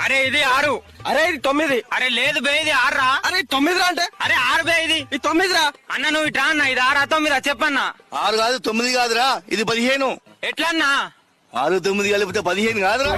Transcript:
అరే ఇది ఆరు. అరే ఇది తొమ్మిది. అరే లేదు బే ఇది ఆరురా. అరే తొమ్మిది రా అంటే? అరే ఆరు బే ఇది. ఇది తొమ్మిదిరా? అన్న నువ్వు ఇట్రా అన్న ఇది ఆరా తొమ్మిది చెప్పన్నా. ఆరు కాదు తొమ్మిది కాదురా. ఇది పదిహేను. ఎట్లన్నా? ఆరు తొమ్మిది కలిపితే పదిహేను కాదురా.